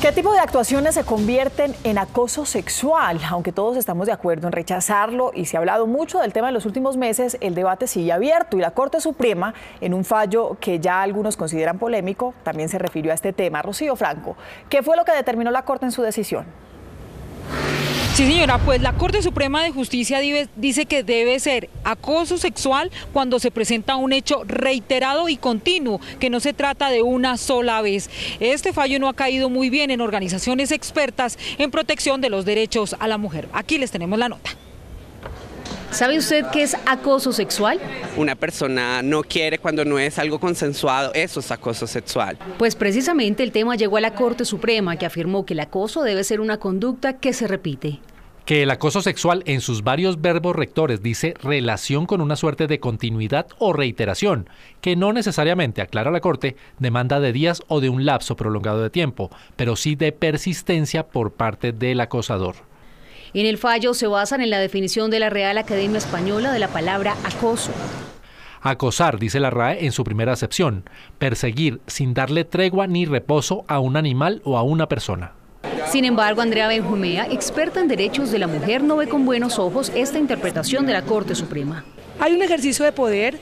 ¿Qué tipo de actuaciones se convierten en acoso sexual? Aunque todos estamos de acuerdo en rechazarlo y se ha hablado mucho del tema en los últimos meses, el debate sigue abierto y la Corte Suprema, en un fallo que ya algunos consideran polémico, también se refirió a este tema. Rocío Franco, ¿qué fue lo que determinó la Corte en su decisión? Sí, señora, pues la Corte Suprema de Justicia dice que debe ser acoso sexual cuando se presenta un hecho reiterado y continuo, que no se trata de una sola vez. Este fallo no ha caído muy bien en organizaciones expertas en protección de los derechos a la mujer. Aquí les tenemos la nota. ¿Sabe usted qué es acoso sexual? Una persona no quiere cuando no es algo consensuado, eso es acoso sexual. Pues precisamente el tema llegó a la Corte Suprema que afirmó que el acoso debe ser una conducta que se repite que el acoso sexual en sus varios verbos rectores dice relación con una suerte de continuidad o reiteración, que no necesariamente, aclara la Corte, demanda de días o de un lapso prolongado de tiempo, pero sí de persistencia por parte del acosador. En el fallo se basan en la definición de la Real Academia Española de la palabra acoso. Acosar, dice la RAE en su primera acepción, perseguir sin darle tregua ni reposo a un animal o a una persona. Sin embargo, Andrea Benjumea, experta en derechos de la mujer, no ve con buenos ojos esta interpretación de la Corte Suprema. Hay un ejercicio de poder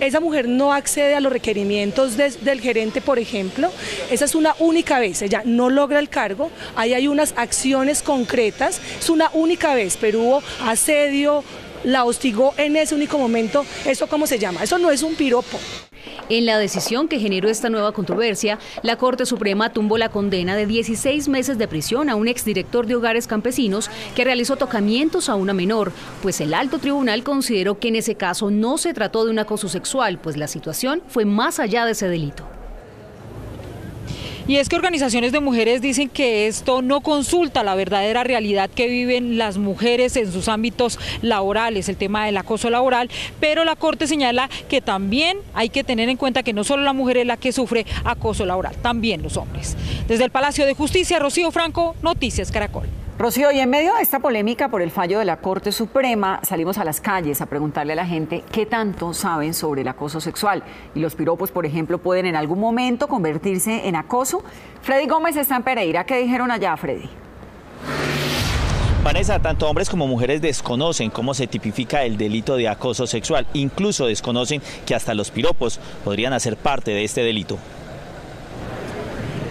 esa mujer no accede a los requerimientos del gerente, por ejemplo, esa es una única vez, ella no logra el cargo, ahí hay unas acciones concretas, es una única vez, pero hubo asedio, la hostigó en ese único momento, ¿eso cómo se llama? Eso no es un piropo. En la decisión que generó esta nueva controversia, la Corte Suprema tumbó la condena de 16 meses de prisión a un exdirector de hogares campesinos que realizó tocamientos a una menor, pues el alto tribunal consideró que en ese caso no se trató de un acoso sexual, pues la situación fue más allá de ese delito. Y es que organizaciones de mujeres dicen que esto no consulta la verdadera realidad que viven las mujeres en sus ámbitos laborales, el tema del acoso laboral, pero la Corte señala que también hay que tener en cuenta que no solo la mujer es la que sufre acoso laboral, también los hombres. Desde el Palacio de Justicia, Rocío Franco, Noticias Caracol. Rocío, y en medio de esta polémica por el fallo de la Corte Suprema, salimos a las calles a preguntarle a la gente qué tanto saben sobre el acoso sexual. Y los piropos, por ejemplo, pueden en algún momento convertirse en acoso. Freddy Gómez está en Pereira. ¿Qué dijeron allá, Freddy? Vanessa, tanto hombres como mujeres desconocen cómo se tipifica el delito de acoso sexual. Incluso desconocen que hasta los piropos podrían hacer parte de este delito.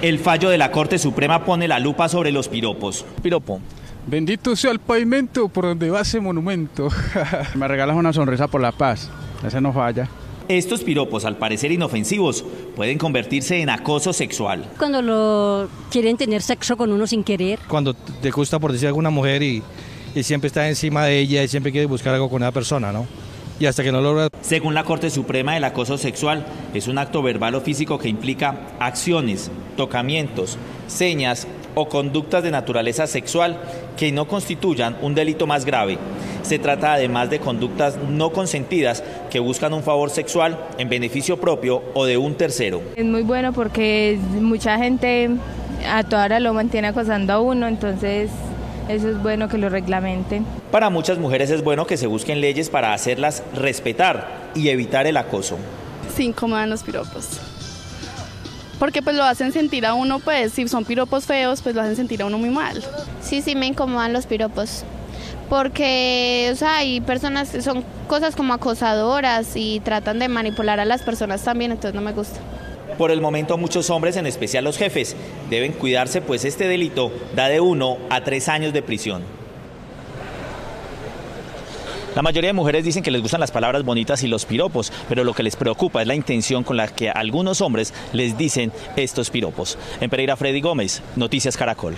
El fallo de la Corte Suprema pone la lupa sobre los piropos. Piropo. Bendito sea el pavimento por donde va ese monumento. Me regalas una sonrisa por la paz. Ese no falla. Estos piropos, al parecer inofensivos, pueden convertirse en acoso sexual. Cuando lo quieren tener sexo con uno sin querer. Cuando te gusta por decir alguna mujer y, y siempre está encima de ella y siempre quiere buscar algo con esa persona, ¿no? Y hasta que no logra. Según la Corte Suprema, el acoso sexual es un acto verbal o físico que implica acciones, tocamientos, señas o conductas de naturaleza sexual que no constituyan un delito más grave. Se trata además de conductas no consentidas que buscan un favor sexual en beneficio propio o de un tercero. Es muy bueno porque mucha gente a toda hora lo mantiene acosando a uno, entonces eso es bueno que lo reglamenten. Para muchas mujeres es bueno que se busquen leyes para hacerlas respetar y evitar el acoso. Sí, incomodan los piropos. Porque pues lo hacen sentir a uno, pues si son piropos feos, pues lo hacen sentir a uno muy mal. Sí, sí, me incomodan los piropos. Porque, o sea, hay personas, son cosas como acosadoras y tratan de manipular a las personas también, entonces no me gusta. Por el momento muchos hombres, en especial los jefes, deben cuidarse pues este delito da de uno a tres años de prisión. La mayoría de mujeres dicen que les gustan las palabras bonitas y los piropos, pero lo que les preocupa es la intención con la que algunos hombres les dicen estos piropos. En Pereira, Freddy Gómez, Noticias Caracol.